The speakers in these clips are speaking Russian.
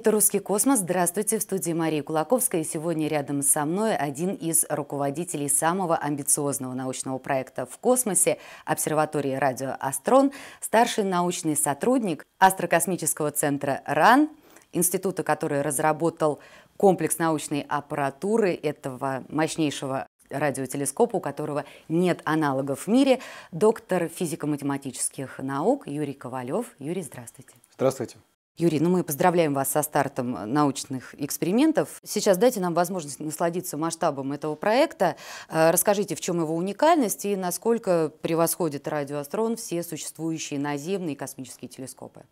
Это «Русский космос». Здравствуйте, в студии Мария Кулаковская. И сегодня рядом со мной один из руководителей самого амбициозного научного проекта в космосе – обсерватории «Радио Астрон», старший научный сотрудник Астрокосмического центра РАН, института, который разработал комплекс научной аппаратуры этого мощнейшего радиотелескопа, у которого нет аналогов в мире, доктор физико-математических наук Юрий Ковалев. Юрий, здравствуйте. Здравствуйте. Юрий, ну мы поздравляем вас со стартом научных экспериментов. Сейчас дайте нам возможность насладиться масштабом этого проекта. Э, расскажите, в чем его уникальность и насколько превосходит радиоастрон все существующие наземные космические телескопы.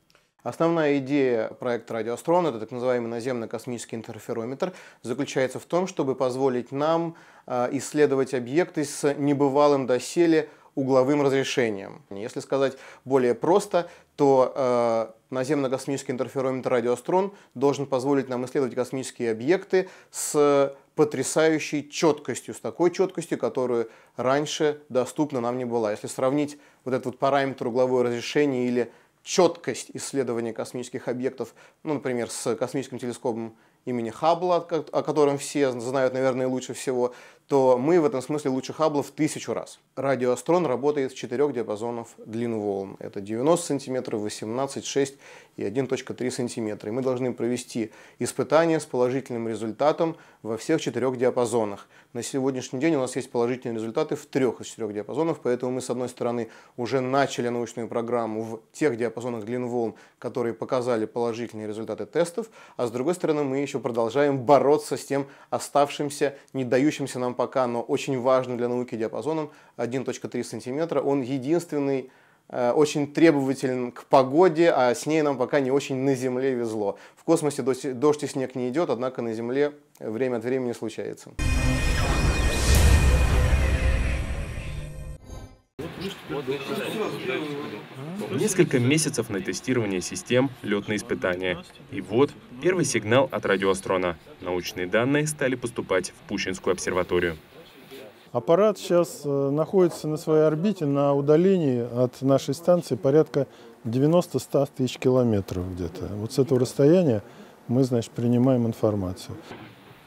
Основная идея проекта «Радиоастрон» — это так называемый наземно-космический интерферометр, заключается в том, чтобы позволить нам э, исследовать объекты с небывалым доселе угловым разрешением. Если сказать более просто, то э, наземно-космический интерферометр радиоастрон должен позволить нам исследовать космические объекты с потрясающей четкостью, с такой четкостью, которую раньше доступна нам не была. Если сравнить вот этот вот параметр угловое разрешение или четкость исследования космических объектов, ну, например, с космическим телескопом имени Хаббла, о котором все знают, наверное, лучше всего, то мы в этом смысле лучше Хаббла в тысячу раз. Радиоастрон работает с четырех диапазонов длин волн. Это 90 сантиметров, 18, 6 и 1.3 сантиметра. И мы должны провести испытания с положительным результатом во всех четырех диапазонах. На сегодняшний день у нас есть положительные результаты в трех из четырех диапазонов, поэтому мы, с одной стороны, уже начали научную программу в тех диапазонах длин которые показали положительные результаты тестов, а с другой стороны, мы еще продолжаем бороться с тем оставшимся, не дающимся нам пока, но очень важным для науки диапазоном 1.3 см. Он единственный очень требователен к погоде, а с ней нам пока не очень на Земле везло. В космосе дождь и снег не идет, однако на Земле время от времени случается. Несколько месяцев на тестирование систем, летные испытания. И вот первый сигнал от радиоастрона. Научные данные стали поступать в Пущинскую обсерваторию. Аппарат сейчас э, находится на своей орбите на удалении от нашей станции порядка 90-100 тысяч километров где-то. Вот с этого расстояния мы, значит, принимаем информацию.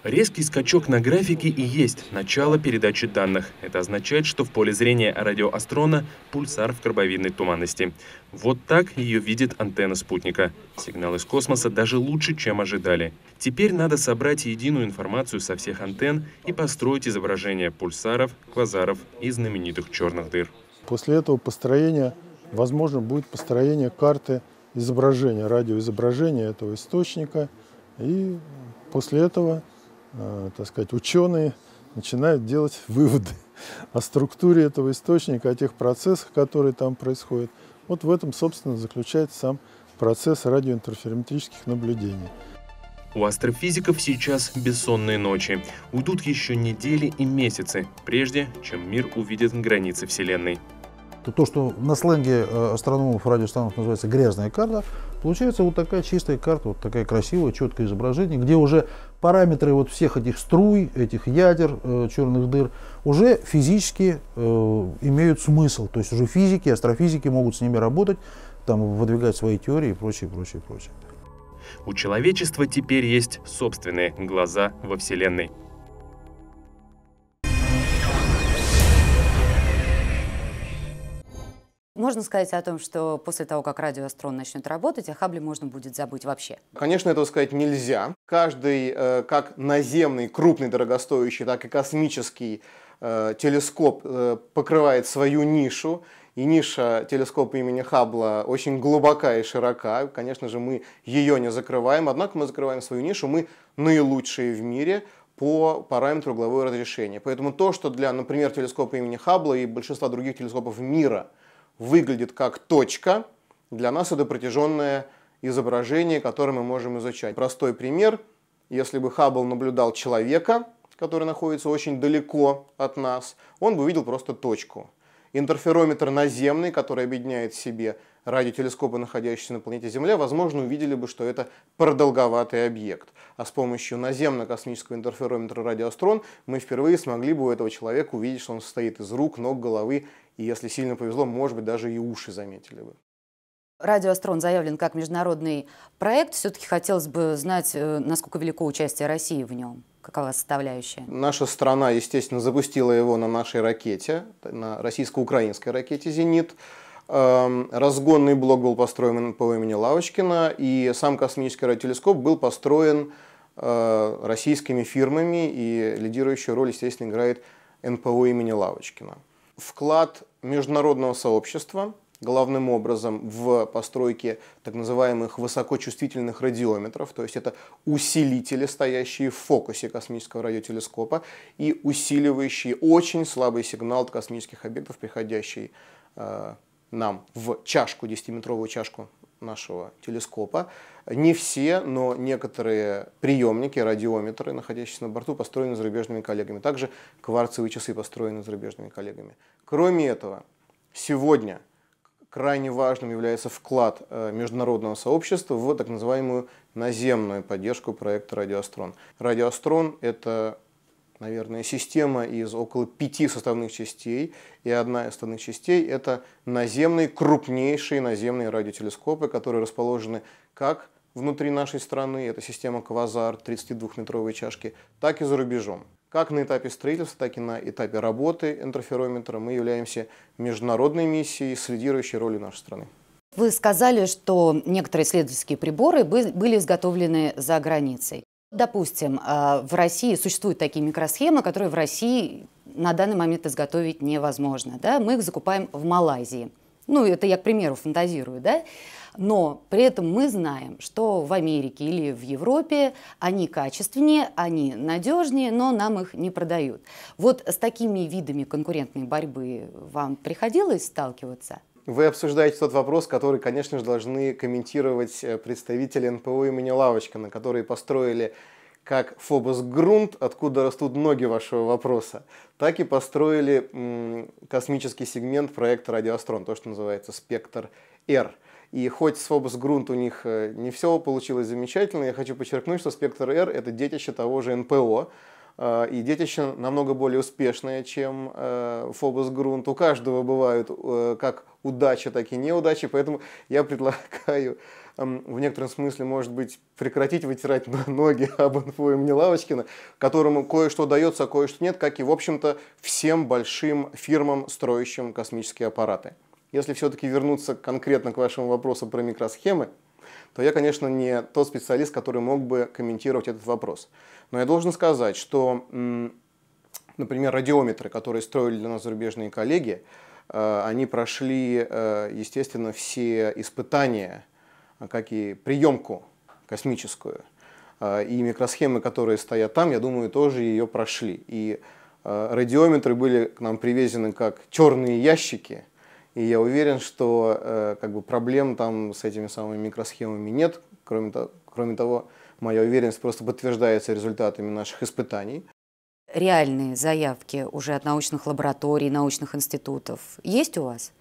Резкий скачок на графике и есть начало передачи данных. Это означает, что в поле зрения радиоастрона пульсар в карбовидной туманности. Вот так ее видит антенна спутника. Сигнал из космоса даже лучше, чем ожидали. Теперь надо собрать единую информацию со всех антенн и построить изображение пульсаров, квазаров и знаменитых черных дыр. После этого построения, возможно, будет построение карты изображения, радиоизображения этого источника. И после этого так сказать, ученые начинают делать выводы о структуре этого источника, о тех процессах, которые там происходят. Вот в этом, собственно, заключается сам процесс радиоинтерферометрических наблюдений. У астрофизиков сейчас бессонные ночи. Уйдут еще недели и месяцы, прежде чем мир увидит границы Вселенной. То, то что на сленге э, астрономов радиостанов называется грязная карта, получается вот такая чистая карта, вот такая красивая, четкое изображение, где уже параметры вот всех этих струй, этих ядер, э, черных дыр, уже физически э, имеют смысл. То есть уже физики, астрофизики могут с ними работать, там, выдвигать свои теории и прочее, прочее, прочее. У человечества теперь есть собственные глаза во Вселенной. Можно сказать о том, что после того, как радиоастрон начнет работать, о Хабле можно будет забыть вообще? Конечно, этого сказать нельзя. Каждый, э, как наземный, крупный, дорогостоящий, так и космический э, телескоп э, покрывает свою нишу. И ниша телескопа имени Хаббла очень глубока и широка. Конечно же, мы ее не закрываем, однако мы закрываем свою нишу. Мы наилучшие в мире по параметру угловое разрешение. Поэтому то, что для, например, телескопа имени Хаббла и большинства других телескопов мира – выглядит как точка, для нас это протяженное изображение, которое мы можем изучать. Простой пример. Если бы Хаббл наблюдал человека, который находится очень далеко от нас, он бы увидел просто точку. Интерферометр наземный, который объединяет в себе радиотелескопы, находящиеся на планете Земля, возможно, увидели бы, что это продолговатый объект. А с помощью наземно-космического интерферометра радиоастрон мы впервые смогли бы у этого человека увидеть, что он состоит из рук, ног, головы и если сильно повезло, может быть, даже и уши заметили бы. Радио «Астрон» заявлен как международный проект. Все-таки хотелось бы знать, э, насколько велико участие России в нем. Какова составляющая? Наша страна, естественно, запустила его на нашей ракете, на российско-украинской ракете «Зенит». Эм, разгонный блок был построен по имени Лавочкина, и сам космический радиотелескоп был построен э, российскими фирмами, и лидирующую роль, естественно, играет НПО имени Лавочкина. Вклад международного сообщества – главным образом в постройке так называемых высокочувствительных радиометров, то есть это усилители, стоящие в фокусе космического радиотелескопа и усиливающие очень слабый сигнал от космических объектов, приходящий э, нам в чашку, 10-метровую чашку нашего телескопа. Не все, но некоторые приемники, радиометры, находящиеся на борту, построены зарубежными коллегами. Также кварцевые часы построены зарубежными коллегами. Кроме этого, сегодня крайне важным является вклад э, международного сообщества в так называемую наземную поддержку проекта «Радиоастрон». «Радиоастрон» — это наверное, система из около пяти составных частей, и одна из составных частей – это наземные, крупнейшие наземные радиотелескопы, которые расположены как внутри нашей страны, это система «Квазар» 32-метровой чашки, так и за рубежом. Как на этапе строительства, так и на этапе работы интерферометра мы являемся международной миссией с лидирующей ролью нашей страны. Вы сказали, что некоторые исследовательские приборы были изготовлены за границей. Допустим, а, в России существуют такие микросхемы, которые в России на данный момент изготовить невозможно. Да? Мы их закупаем в Малайзии. Ну, это я, к примеру, фантазирую, да? Но при этом мы знаем, что в Америке или в Европе они качественнее, они надежнее, но нам их не продают. Вот с такими видами конкурентной борьбы вам приходилось сталкиваться? Вы обсуждаете тот вопрос, который, конечно же, должны комментировать э, представители НПО имени Лавочкина, которые построили как Фобос Грунт, откуда растут ноги вашего вопроса, так и построили космический сегмент проекта Радиоастрон, то, что называется Спектр R. И хоть с Фобос Грунт у них э, не все получилось замечательно, я хочу подчеркнуть, что Спектр R – это детище того же НПО, и детище намного более успешное, чем э, Фобос Грунт. У каждого бывают как удача, так и неудачи, поэтому я предлагаю в некотором смысле, может быть, прекратить вытирать ноги об НФО имени Лавочкина, которому кое-что дается, а кое-что нет, как и, в общем-то, всем большим фирмам, строящим космические аппараты. Если все-таки вернуться конкретно к вашему вопросу про микросхемы, то я, конечно, не тот специалист, который мог бы комментировать этот вопрос. Но я должен сказать, что, например, радиометры, которые строили для нас зарубежные коллеги, э, они прошли, э, естественно, все испытания, как и приемку космическую. Э, и микросхемы, которые стоят там, я думаю, тоже ее прошли. И радиометры были к нам привезены как черные ящики – и я уверен, что э, как бы проблем там с этими самыми микросхемами нет. Кроме, того, кроме того, моя уверенность просто подтверждается результатами наших испытаний. Реальные заявки уже от научных лабораторий, научных институтов есть у вас?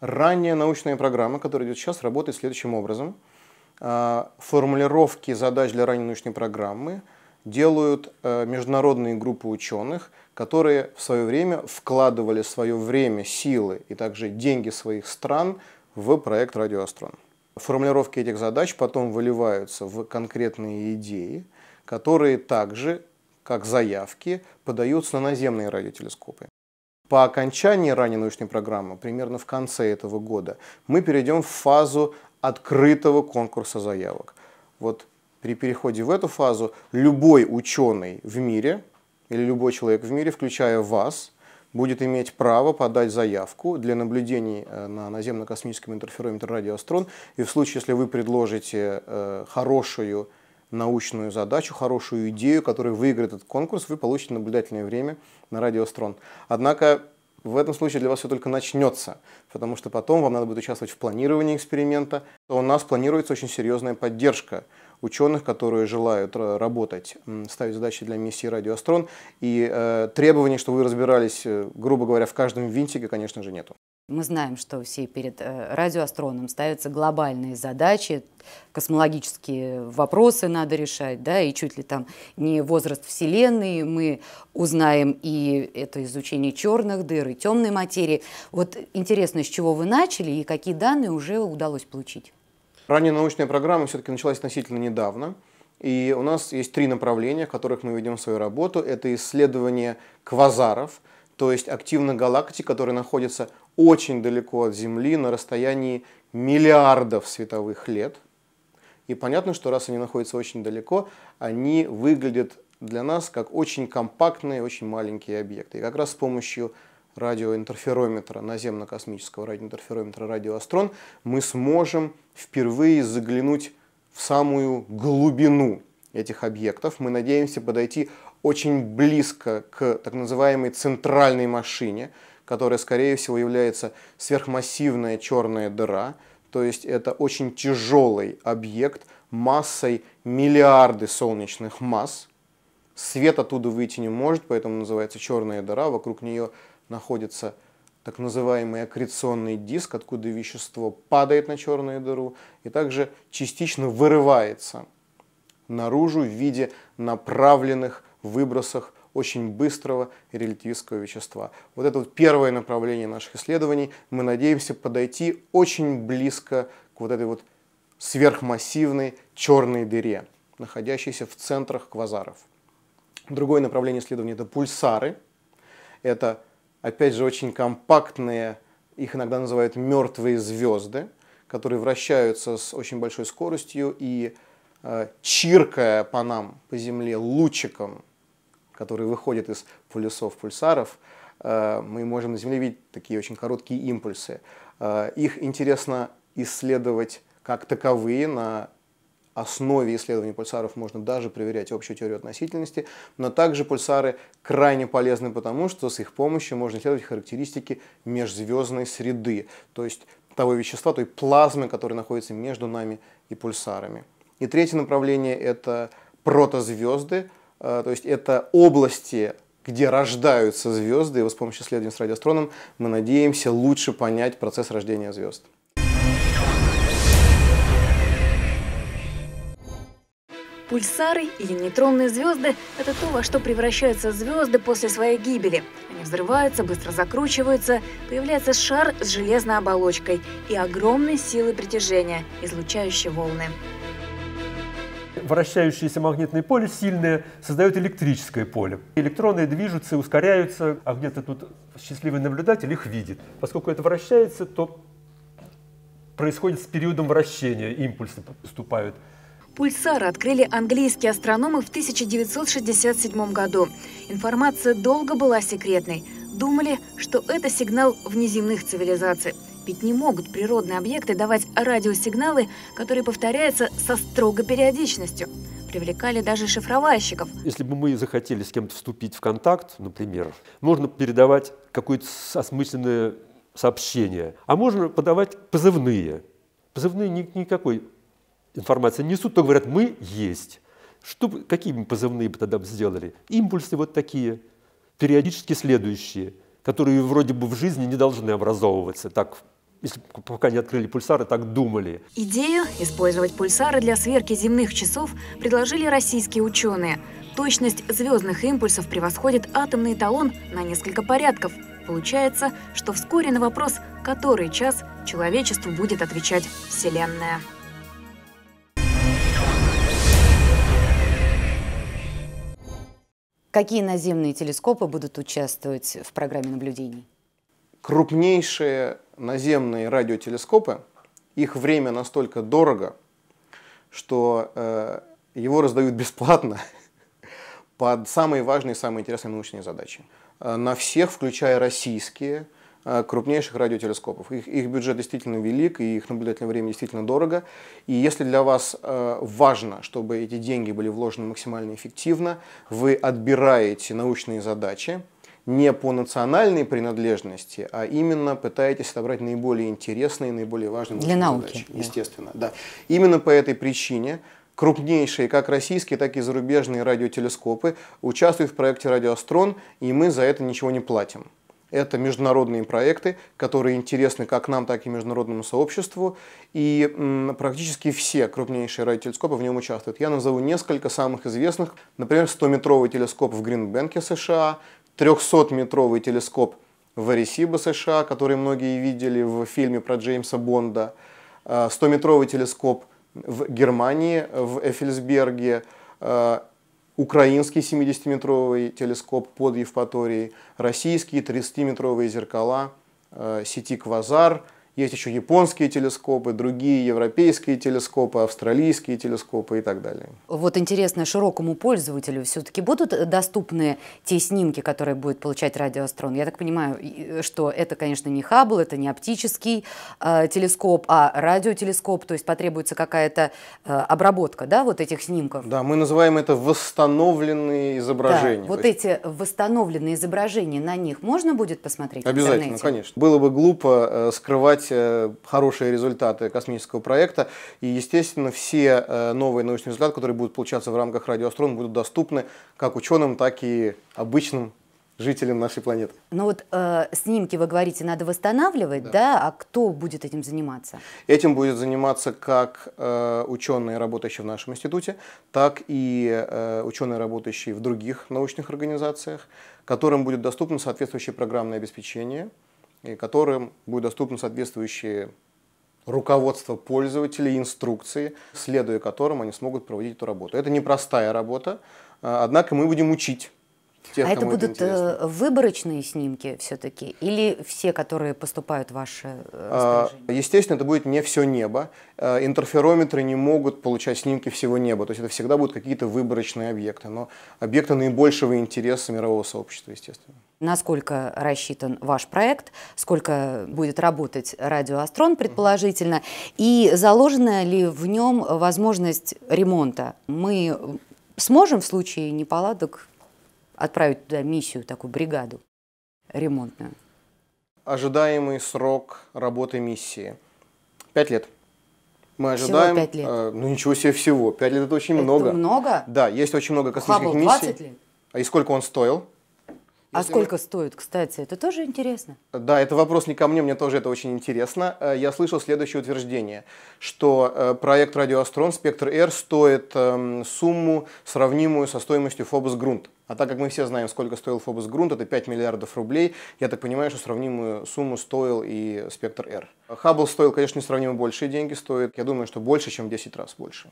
Ранняя научная программа, которая идет сейчас, работает следующим образом. А, формулировки задач для ранней научной программы делают э, международные группы ученых – которые в свое время вкладывали свое время, силы и также деньги своих стран в проект «Радиоастрон». Формулировки этих задач потом выливаются в конкретные идеи, которые также, как заявки, подаются на наземные радиотелескопы. По окончании ранней научной программы, примерно в конце этого года, мы перейдем в фазу открытого конкурса заявок. Вот при переходе в эту фазу любой ученый в мире или любой человек в мире, включая вас, будет иметь право подать заявку для наблюдений э, на наземно-космическом интерферометре радиоастрон. И в случае, если вы предложите э, хорошую научную задачу, хорошую идею, которая выиграет этот конкурс, вы получите наблюдательное время на радиоастрон. Однако в этом случае для вас все только начнется, потому что потом вам надо будет участвовать в планировании эксперимента. У нас планируется очень серьезная поддержка ученых, которые желают работать, ставить задачи для миссии «Радиоастрон». И э, требований, что вы разбирались, э, грубо говоря, в каждом винтике, конечно же, нету. Мы знаем, что все перед э, радиоастроном ставятся глобальные задачи, космологические вопросы надо решать, да, и чуть ли там не возраст Вселенной, мы узнаем и это изучение черных дыр, и темной материи. Вот интересно, с чего вы начали и какие данные уже удалось получить? Ранее научная программа все-таки началась относительно недавно. И у нас есть три направления, в которых мы ведем свою работу. Это исследование квазаров, то есть активных галактик, которые находятся очень далеко от Земли, на расстоянии миллиардов световых лет. И понятно, что раз они находятся очень далеко, они выглядят для нас как очень компактные, очень маленькие объекты. И как раз с помощью радиоинтерферометра, наземно-космического радиоинтерферометра радиоастрон, мы сможем впервые заглянуть в самую глубину этих объектов. Мы надеемся подойти очень близко к так называемой центральной машине, которая, скорее всего, является сверхмассивная черная дыра, то есть это очень тяжелый объект массой миллиарды солнечных масс. Свет оттуда выйти не может, поэтому называется черная дыра. Вокруг нее находится так называемый аккреционный диск, откуда вещество падает на черную дыру и также частично вырывается наружу в виде направленных выбросах очень быстрого релятивистского вещества. Вот это вот первое направление наших исследований. Мы надеемся подойти очень близко к вот этой вот сверхмассивной черной дыре, находящейся в центрах квазаров. Другое направление исследования – это пульсары. Это опять же, очень компактные, их иногда называют мертвые звезды, которые вращаются с очень большой скоростью и э, чиркая по нам, по Земле, лучиком, который выходит из полюсов пульсаров, э, мы можем на Земле видеть такие очень короткие импульсы. Э, их интересно исследовать как таковые на основе исследований пульсаров можно даже проверять общую теорию относительности, но также пульсары крайне полезны потому, что с их помощью можно исследовать характеристики межзвездной среды, то есть того вещества, той плазмы, которая находится между нами и пульсарами. И третье направление – это протозвезды, э, то есть это области, где рождаются звезды, и вот с помощью исследований с радиоастроном мы надеемся лучше понять процесс рождения звезд. Пульсары или нейтронные звезды – это то, во что превращаются звезды после своей гибели. Они взрываются, быстро закручиваются, появляется шар с железной оболочкой и огромной силой притяжения, излучающей волны. Вращающееся магнитное поле сильное создает электрическое поле. Электроны движутся, ускоряются, а где-то тут счастливый наблюдатель их видит. Поскольку это вращается, то происходит с периодом вращения, импульсы поступают. Пульсар открыли английские астрономы в 1967 году. Информация долго была секретной. Думали, что это сигнал внеземных цивилизаций. Ведь не могут природные объекты давать радиосигналы, которые повторяются со строгой периодичностью. Привлекали даже шифровальщиков. Если бы мы захотели с кем-то вступить в контакт, например, можно передавать какое-то осмысленное сообщение, а можно подавать позывные. Позывные никакой информация несут, то говорят, мы есть. Что, какие позывные бы тогда сделали? Импульсы вот такие, периодически следующие, которые вроде бы в жизни не должны образовываться. Так, если пока не открыли пульсары, так думали. Идею использовать пульсары для сверки земных часов предложили российские ученые. Точность звездных импульсов превосходит атомный эталон на несколько порядков. Получается, что вскоре на вопрос, который час человечеству будет отвечать Вселенная. Какие наземные телескопы будут участвовать в программе наблюдений? Крупнейшие наземные радиотелескопы, их время настолько дорого, что э, его раздают бесплатно под самые важные, самые интересные научные задачи. Э, на всех, включая российские, крупнейших радиотелескопов. Их, их бюджет действительно велик, и их наблюдательное время действительно дорого. И если для вас э, важно, чтобы эти деньги были вложены максимально эффективно, вы отбираете научные задачи, не по национальной принадлежности, а именно пытаетесь отобрать наиболее интересные, наиболее важные Для науки, задачи. Да. Естественно, да. Именно по этой причине крупнейшие, как российские, так и зарубежные радиотелескопы участвуют в проекте «Радиоастрон», и мы за это ничего не платим. Это международные проекты, которые интересны как нам, так и международному сообществу. И м, практически все крупнейшие радиотелескопы в нем участвуют. Я назову несколько самых известных. Например, 100-метровый телескоп в Гринбенке, США, 300-метровый телескоп в Аресибо, США, который многие видели в фильме про Джеймса Бонда, 100-метровый телескоп в Германии, в Эфельсберге, украинский 70-метровый телескоп под Евпаторией, российские 30-метровые зеркала э, сети Квазар – есть еще японские телескопы, другие европейские телескопы, австралийские телескопы и так далее. Вот интересно, широкому пользователю все-таки будут доступны те снимки, которые будет получать радиоастрон? Я так понимаю, что это, конечно, не Хаббл, это не оптический э, телескоп, а радиотелескоп, то есть потребуется какая-то э, обработка да, вот этих снимков. Да, мы называем это восстановленные изображения. Да, вот есть... эти восстановленные изображения, на них можно будет посмотреть Обязательно, конечно. Было бы глупо э, скрывать показать э, хорошие результаты космического проекта. И, естественно, все э, новые научные результаты, которые будут получаться в рамках радиоастрон, будут доступны как ученым, так и обычным жителям нашей планеты. Ну вот э, снимки, вы говорите, надо восстанавливать, да. да? А кто будет этим заниматься? Этим будет заниматься как э, ученые, работающие в нашем институте, так и э, ученые, работающие в других научных организациях, которым будет доступно соответствующее программное обеспечение – и которым будет доступно соответствующее руководство пользователей, инструкции, следуя которым они смогут проводить эту работу. Это непростая работа, а, однако мы будем учить Тех, а это будут это выборочные снимки все-таки или все, которые поступают в ваше э, а, распоряжение? Естественно, это будет не все небо. Э, интерферометры не могут получать снимки всего неба. То есть это всегда будут какие-то выборочные объекты, но объекты наибольшего интереса мирового сообщества, естественно. Насколько рассчитан ваш проект, сколько будет работать радиоастрон предположительно, и заложена ли в нем возможность ремонта? Мы сможем в случае неполадок отправить туда миссию, такую бригаду ремонтную? Ожидаемый срок работы миссии – пять лет. Мы ожидаем. Всего 5 лет. Э, ну ничего себе всего. Пять лет это очень это много. много? Да, есть очень много космических Хаббл миссий. 20 лет? А и сколько он стоил? А Если сколько мы... стоит, кстати? Это тоже интересно. Да, это вопрос не ко мне, мне тоже это очень интересно. Э, я слышал следующее утверждение, что э, проект Радиоастрон Спектр R стоит эм, сумму, сравнимую со стоимостью Фобос Грунт. А так как мы все знаем, сколько стоил Фобос Грунт, это 5 миллиардов рублей, я так понимаю, что сравнимую сумму стоил и Спектр R. Хаббл стоил, конечно, несравнимо большие деньги, стоит, я думаю, что больше, чем в 10 раз больше.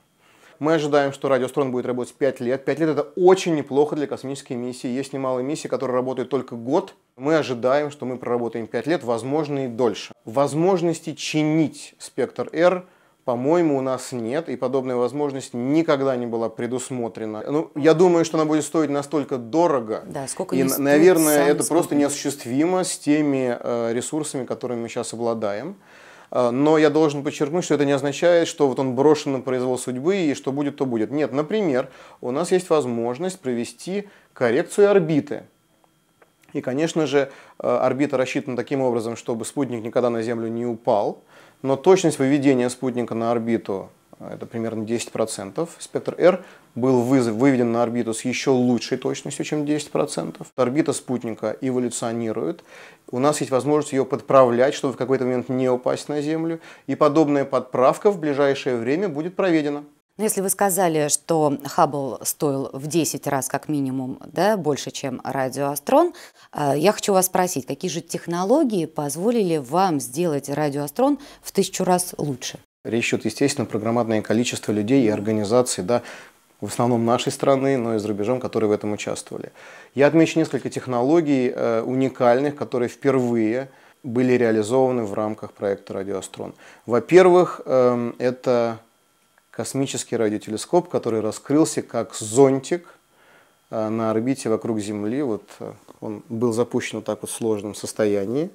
Мы ожидаем, что радиострон будет работать 5 лет. 5 лет это очень неплохо для космической миссии. Есть немало миссий, которые работают только год. Мы ожидаем, что мы проработаем 5 лет, возможно и дольше. Возможности чинить спектр R по-моему, у нас нет, и подобная возможность никогда не была предусмотрена. Ну, я думаю, что она будет стоить настолько дорого, да, сколько и, наверное, это просто неосуществимо с теми э, ресурсами, которыми мы сейчас обладаем. А, но я должен подчеркнуть, что это не означает, что вот он брошен на произвол судьбы и что будет, то будет. Нет, например, у нас есть возможность провести коррекцию орбиты. И, конечно же, а, орбита рассчитана таким образом, чтобы спутник никогда на Землю не упал, но точность выведения спутника на орбиту это примерно 10%. Спектр R был выведен на орбиту с еще лучшей точностью, чем 10%. Орбита спутника эволюционирует. У нас есть возможность ее подправлять, чтобы в какой-то момент не упасть на Землю. И подобная подправка в ближайшее время будет проведена. Но если вы сказали, что Хаббл стоил в 10 раз как минимум да, больше, чем радиоастрон, э, я хочу вас спросить, какие же технологии позволили вам сделать радиоастрон в тысячу раз лучше? Речь идет, естественно, про громадное количество людей и организаций, да, в основном нашей страны, но и за рубежом, которые в этом участвовали. Я отмечу несколько технологий э, уникальных, которые впервые были реализованы в рамках проекта «Радиоастрон». Во-первых, э, это космический радиотелескоп, который раскрылся как зонтик э, на орбите вокруг Земли. Вот э, он был запущен вот так вот в сложном состоянии,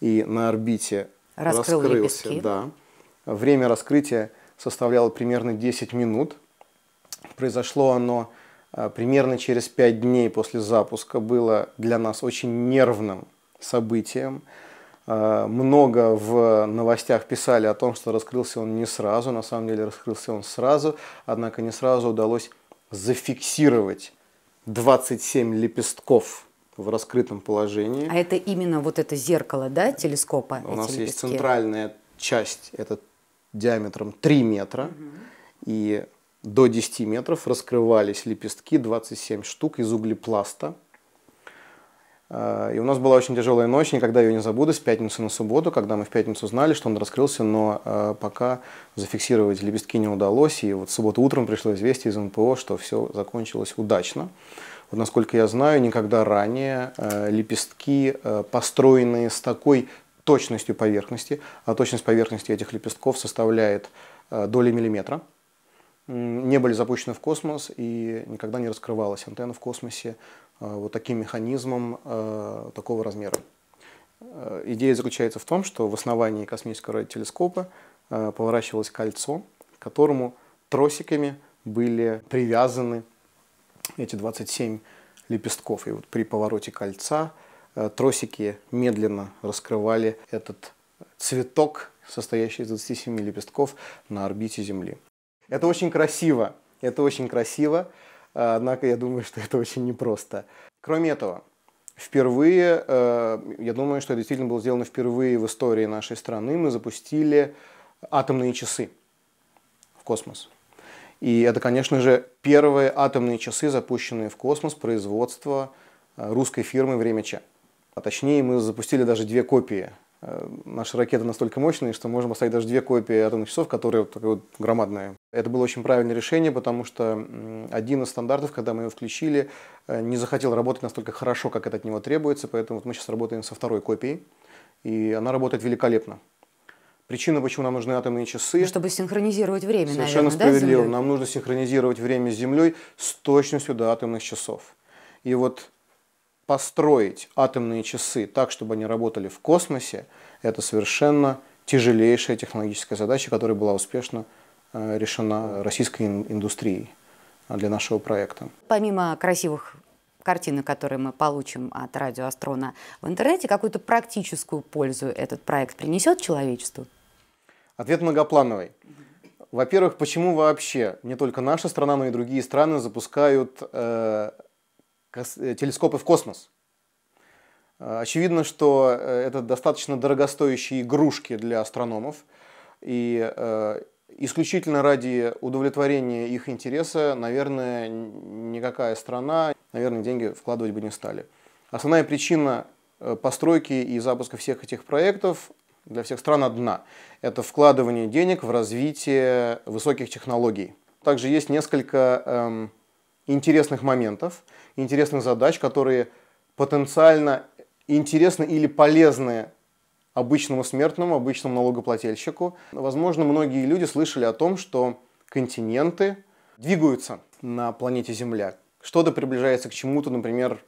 и на орбите Раскрыл раскрылся. Лепестки. Да. Время раскрытия составляло примерно 10 минут. Произошло оно а, примерно через 5 дней после запуска. Было для нас очень нервным событием. А, много в новостях писали о том, что раскрылся он не сразу. На самом деле раскрылся он сразу, однако не сразу удалось зафиксировать 27 лепестков в раскрытом положении. А это именно вот это зеркало, да, телескопа? У нас лепестки? есть центральная часть, это диаметром 3 метра, угу. и до 10 метров раскрывались лепестки, 27 штук из углепласта. А, и у нас была очень тяжелая ночь, никогда ее не забуду, с пятницы на субботу, когда мы в пятницу знали, что он раскрылся, но а, пока зафиксировать лепестки не удалось. И вот в субботу утром пришло известие из НПО, что все закончилось удачно. Вот насколько я знаю, никогда ранее а, лепестки, построенные с такой точностью поверхности, а точность поверхности этих лепестков составляет доли миллиметра, не были запущены в космос и никогда не раскрывалась антенна в космосе э, вот таким механизмом э, такого размера. Э, идея заключается в том, что в основании космического радиотелескопа поворачивалось кольцо, к которому тросиками были привязаны эти 27 лепестков. И вот при повороте кольца тросики медленно раскрывали этот цветок, состоящий из 27 лепестков на орбите Земли. Это очень красиво, это очень красиво, однако я думаю, что это очень непросто. Кроме этого, впервые, э, я думаю, что это действительно было сделано впервые в истории нашей страны, мы запустили атомные часы в космос. И это, конечно же, первые атомные часы, запущенные в космос производства э, русской фирмы «Время Ч». А точнее, мы запустили даже две копии Э, наши ракеты настолько мощные, что можем поставить даже две копии атомных часов, которые вот вот громадные. Это было очень правильное решение, потому что один из стандартов, когда мы его включили, э, не захотел работать настолько хорошо, как это от него требуется, поэтому вот мы сейчас работаем со второй копией, и она работает великолепно. Причина, почему нам нужны атомные часы... Ну, чтобы синхронизировать время, Совершенно наверное, справедливо. Да, нам нужно синхронизировать время с Землей с точностью до атомных часов. И вот построить атомные часы так, чтобы они работали в космосе, это совершенно тяжелейшая технологическая задача, которая была успешно э, решена российской индустрией для нашего проекта. Помимо красивых картины, которые мы получим от радиоастрона в интернете, какую-то практическую пользу этот проект принесет человечеству? Ответ многоплановый. Во-первых, почему вообще не только наша страна, но и другие страны запускают э, Э, телескопы в космос. Э, очевидно, что э, это достаточно дорогостоящие игрушки для астрономов, и исключительно ради удовлетворения их интереса, наверное, никакая страна, наверное, деньги вкладывать бы не стали. Основная причина постройки и запуска всех этих проектов для всех стран одна. Это вкладывание денег в развитие высоких технологий. Также есть несколько эм, интересных моментов, интересных задач, которые потенциально интересны или полезны обычному смертному, обычному налогоплательщику. Возможно, многие люди слышали о том, что континенты двигаются на планете Земля. Что-то приближается к чему-то, например,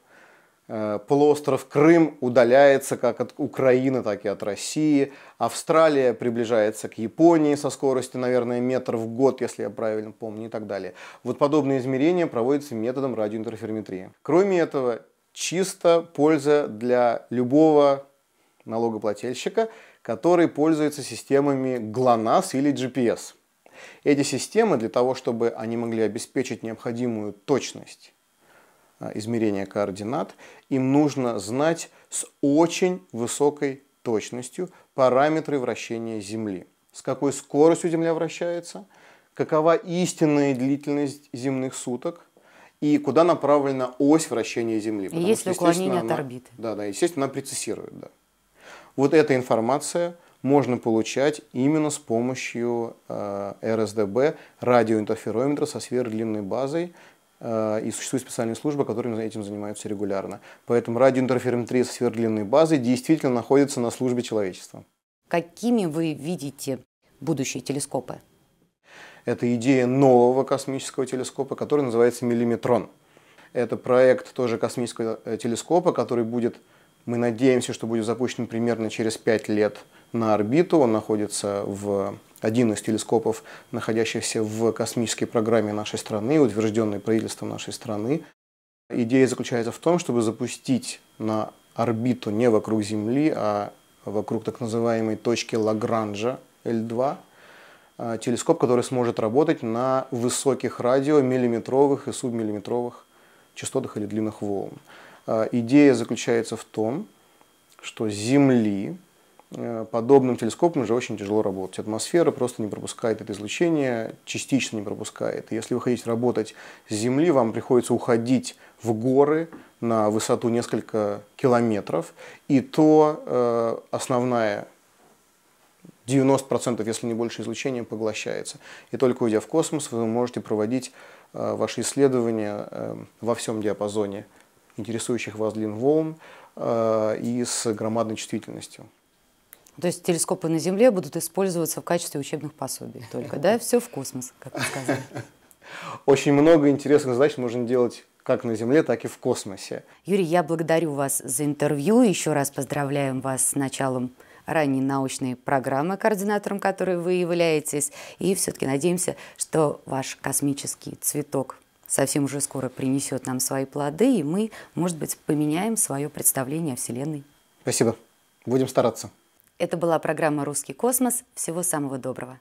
полуостров Крым удаляется как от Украины, так и от России. Австралия приближается к Японии со скоростью, наверное, метр в год, если я правильно помню, и так далее. Вот подобные измерения проводятся методом радиоинтерферометрии. Кроме этого, чисто польза для любого налогоплательщика, который пользуется системами GLONASS или GPS. Эти системы для того, чтобы они могли обеспечить необходимую точность измерения координат, им нужно знать с очень высокой точностью параметры вращения Земли. С какой скоростью Земля вращается, какова истинная длительность земных суток и куда направлена ось вращения Земли. И есть ли уклонение от орбиты. Да, да, естественно, она прецессирует. Да. Вот эта информация можно получать именно с помощью э, РСДБ, радиоинтерферометра со сверхдлинной базой, Э, и существует специальные службы, которые этим занимаются регулярно. Поэтому радиоинтерферометрия со сверхдлинной базой действительно находится на службе человечества. Какими вы видите будущие телескопы? Это идея нового космического телескопа, который называется «Миллиметрон». Это проект тоже космического э, телескопа, который будет, мы надеемся, что будет запущен примерно через 5 лет на орбиту. Он находится в один из телескопов, находящихся в космической программе нашей страны, утвержденной правительством нашей страны. Идея заключается в том, чтобы запустить на орбиту не вокруг Земли, а вокруг так называемой точки Лагранжа L2, а, телескоп, который сможет работать на высоких радио, миллиметровых и субмиллиметровых частотах или длинных волн. Э, идея заключается в том, что Земли э, подобным телескопом уже очень тяжело работать. Атмосфера просто не пропускает это излучение, частично не пропускает. И если вы хотите работать с Земли, вам приходится уходить в горы на высоту несколько километров, и то э, основная 90%, если не больше излучения, поглощается. И только уйдя в космос, вы можете проводить э, ваши исследования э, во всем диапазоне интересующих вас длин волн э, и с громадной чувствительностью. То есть телескопы на Земле будут использоваться в качестве учебных пособий только, да? Все в космос, как вы сказали. Очень много интересных задач можно делать как на Земле, так и в космосе. Юрий, я благодарю вас за интервью. Еще раз поздравляем вас с началом ранней научной программы, координатором которой вы являетесь. И все-таки надеемся, что ваш космический цветок совсем уже скоро принесет нам свои плоды, и мы, может быть, поменяем свое представление о Вселенной. Спасибо. Будем стараться. Это была программа «Русский космос». Всего самого доброго.